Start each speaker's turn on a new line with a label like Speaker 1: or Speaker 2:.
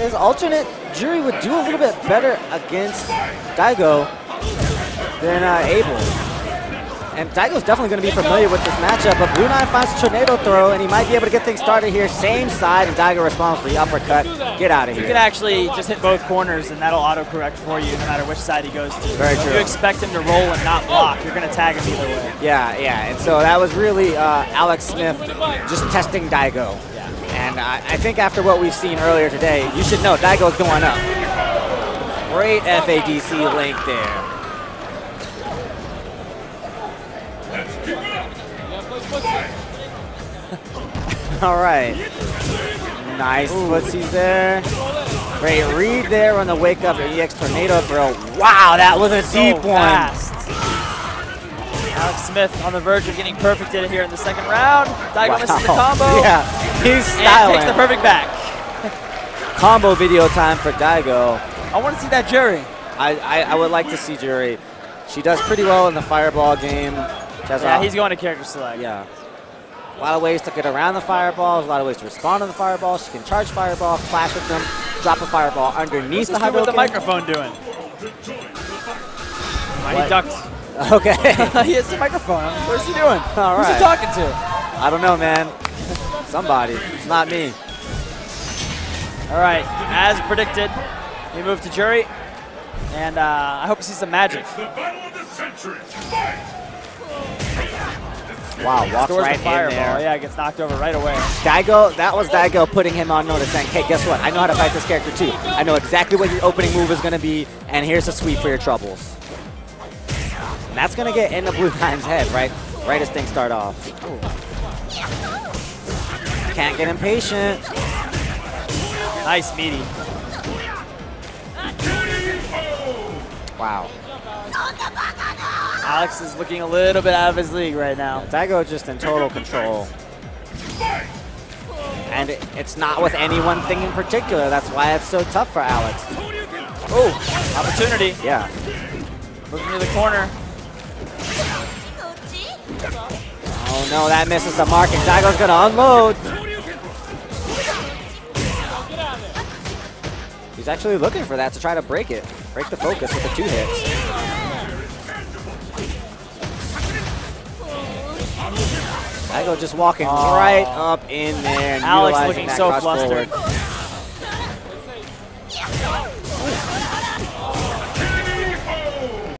Speaker 1: his alternate Juri would do a little bit better against Daigo than uh, Abel. And Daigo's definitely going to be familiar with this matchup, but Blue Knight finds a tornado throw, and he might be able to get things started here. Same side, and Daigo responds with the uppercut. Get out of here.
Speaker 2: You can actually just hit both corners, and that'll autocorrect for you no matter which side he goes to.
Speaker 1: Very
Speaker 2: If
Speaker 1: true.
Speaker 2: you expect him to roll and not block, you're going to tag him either way.
Speaker 1: Yeah, yeah, and so that was really uh, Alex Smith just testing Daigo. And uh, I think after what we've seen earlier today, you should know Daigo's going up. Great FADC link there. All right. Nice footsies there. Great read there on the wake up EX tornado throw. Wow, that was a
Speaker 2: So
Speaker 1: deep one.
Speaker 2: fast. Alex Smith on the verge of getting perfected here in the second round. Daigo misses the combo.
Speaker 1: Yeah, he's
Speaker 2: And
Speaker 1: styling.
Speaker 2: takes the perfect back.
Speaker 1: Combo video time for Daigo.
Speaker 2: I want to see that Juri.
Speaker 1: I, I, I would like to see Juri. She does pretty well in the fireball game. She
Speaker 2: Yeah,
Speaker 1: a-
Speaker 2: he's going to character select.
Speaker 1: yeah. A lot of ways to get around the fireballs, a lot of ways to respond to the fireballs. She can charge fireball, flash with them, drop a fireball underneath
Speaker 2: What's
Speaker 1: the
Speaker 2: this
Speaker 1: high
Speaker 2: dude the microphone doing? Why,
Speaker 1: What?
Speaker 2: He ducked.
Speaker 1: Okay.
Speaker 2: he has the microphone. What's he doing?
Speaker 1: All
Speaker 2: Who's he talking to?
Speaker 1: I don't know, man. Somebody. It's not me.
Speaker 2: All right, as predicted, we move to Juri, and uh, I hope to see some magic.
Speaker 3: The battle of the century. Fight!
Speaker 1: Wow, walks
Speaker 2: Stores
Speaker 1: right
Speaker 2: the fireball.
Speaker 1: in there.
Speaker 2: Yeah, gets knocked over right away.
Speaker 1: Daigo, that was Daigo putting him on notice saying, hey, guess what? I know how to fight this character too. I know exactly what your opening move is going to be, and here's a sweep for your troubles. And that's going to get in the Blue Time's head, right? Right as things start off. Can't get impatient.
Speaker 2: Nice meaty.
Speaker 1: Wow.
Speaker 2: Alex is looking a little bit out of his league right now.
Speaker 1: Daigo just in total control. And it- it's not with any one thing in particular. That's why it's so tough for Alex.
Speaker 2: Oh, opportunity.
Speaker 1: Yeah.
Speaker 2: Moving to the corner.
Speaker 1: Oh no, that misses the mark, and Daigo's to unload. He's actually looking for that to try to break it. Break the focus with the two hits. Daigo just walking oh. right up in there and
Speaker 2: Alex looking so flustered.
Speaker 1: forward.